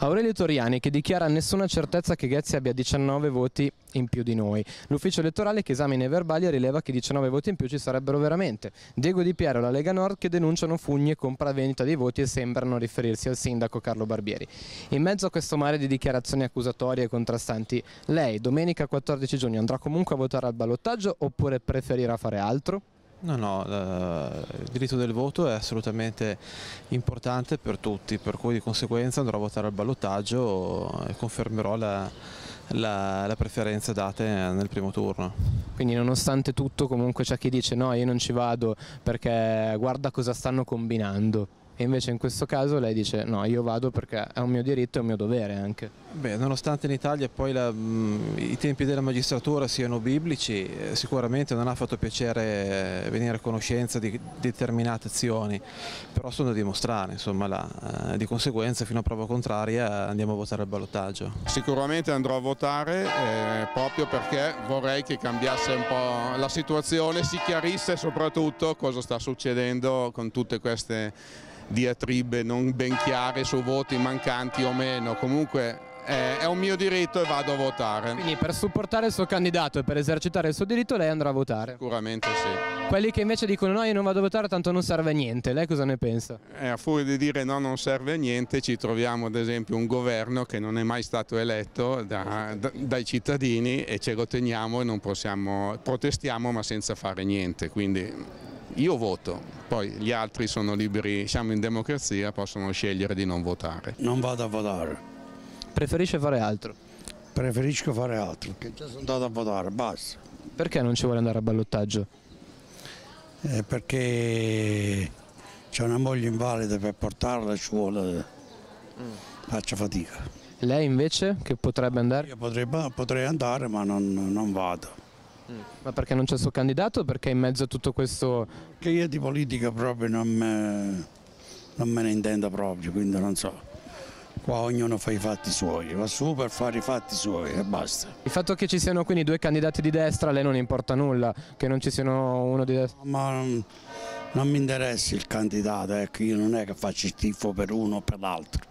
Aurelio Toriani che dichiara nessuna certezza che Ghezzi abbia 19 voti in più di noi. L'ufficio elettorale che esamina i verbali rileva che 19 voti in più ci sarebbero veramente. Diego Di Piero e la Lega Nord che denunciano fugni e compravendita dei voti e sembrano riferirsi al sindaco Carlo Barbieri. In mezzo a questo mare di dichiarazioni accusatorie e contrastanti, lei domenica 14 giugno andrà comunque a votare al ballottaggio oppure preferirà fare altro? No, no, il diritto del voto è assolutamente importante per tutti, per cui di conseguenza andrò a votare al ballottaggio e confermerò la, la, la preferenza data nel primo turno. Quindi nonostante tutto comunque c'è chi dice no io non ci vado perché guarda cosa stanno combinando e invece in questo caso lei dice no io vado perché è un mio diritto e un mio dovere anche. Beh, nonostante in Italia poi la, mh, i tempi della magistratura siano biblici, eh, sicuramente non ha fatto piacere eh, venire a conoscenza di, di determinate azioni, però sono da dimostrare, insomma, là, eh, di conseguenza fino a prova contraria andiamo a votare al ballottaggio. Sicuramente andrò a votare eh, proprio perché vorrei che cambiasse un po' la situazione, si chiarisse soprattutto cosa sta succedendo con tutte queste diatribe non ben chiare su voti mancanti o meno, comunque è un mio diritto e vado a votare. Quindi per supportare il suo candidato e per esercitare il suo diritto lei andrà a votare? Sicuramente sì. Quelli che invece dicono no io non vado a votare tanto non serve a niente, lei cosa ne pensa? Eh, a furia di dire no non serve a niente ci troviamo ad esempio un governo che non è mai stato eletto da, da, dai cittadini e ce lo teniamo e non possiamo, protestiamo ma senza fare niente, quindi io voto, poi gli altri sono liberi, siamo in democrazia, possono scegliere di non votare. Non vado a votare. Preferisce fare altro? Preferisco fare altro, perché già sono andato a votare, basta. Perché non ci vuole andare a ballottaggio? Eh, perché c'è una moglie invalida per portarla ci vuole, mm. faccio fatica. Lei invece che potrebbe andare? Io potrei, potrei andare ma non, non vado. Mm. Ma perché non c'è il suo candidato? Perché in mezzo a tutto questo... Che io di politica proprio non me, non me ne intendo proprio, quindi non so. Qua ognuno fa i fatti suoi, va su per fare i fatti suoi e basta. Il fatto che ci siano quindi due candidati di destra a lei non importa nulla, che non ci siano uno di destra? Ma non, non mi interessa il candidato, ecco, io non è che faccio il tifo per uno o per l'altro.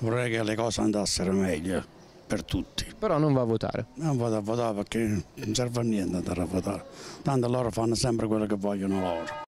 Vorrei che le cose andassero meglio per tutti. Però non va a votare? Non vado a votare perché non serve a niente andare a votare, tanto loro fanno sempre quello che vogliono loro.